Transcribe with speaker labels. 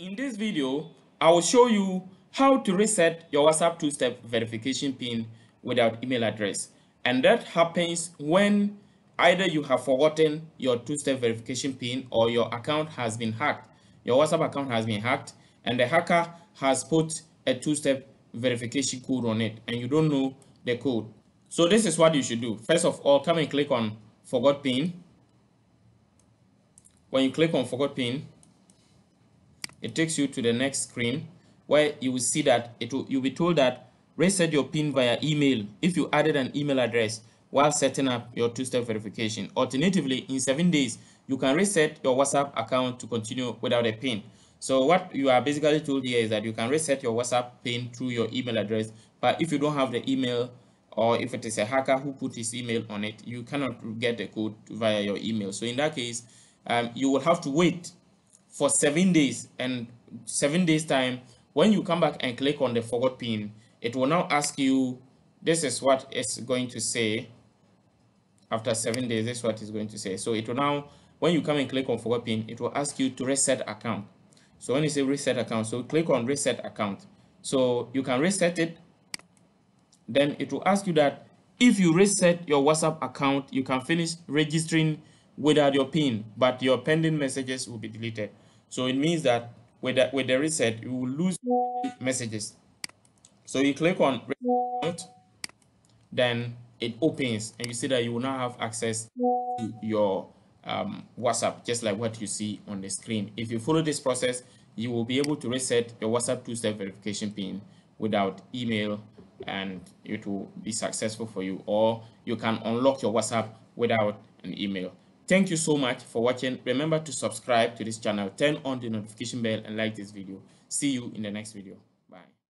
Speaker 1: In this video, I will show you how to reset your WhatsApp two-step verification PIN without email address. And that happens when either you have forgotten your two-step verification PIN or your account has been hacked. Your WhatsApp account has been hacked and the hacker has put a two-step verification code on it and you don't know the code. So this is what you should do. First of all, come and click on forgot PIN. When you click on forgot PIN, it takes you to the next screen where you will see that it will you'll be told that reset your pin via email if you added an email address while setting up your two-step verification. Alternatively in seven days you can reset your whatsapp account to continue without a pin. So what you are basically told here is that you can reset your whatsapp pin through your email address but if you don't have the email or if it is a hacker who put his email on it you cannot get the code via your email. So in that case um, you will have to wait for seven days and seven days time when you come back and click on the forgot pin it will now ask you this is what it's going to say. After seven days this is what it's going to say. So it will now when you come and click on forgot pin it will ask you to reset account. So when you say reset account so click on reset account. So you can reset it. Then it will ask you that if you reset your whatsapp account you can finish registering without your pin but your pending messages will be deleted so it means that with the, with the reset, you will lose messages. So you click on reset, then it opens and you see that you will now have access to your um, WhatsApp, just like what you see on the screen. If you follow this process, you will be able to reset your WhatsApp two-step verification pin without email and it will be successful for you or you can unlock your WhatsApp without an email. Thank you so much for watching. Remember to subscribe to this channel, turn on the notification bell and like this video. See you in the next video.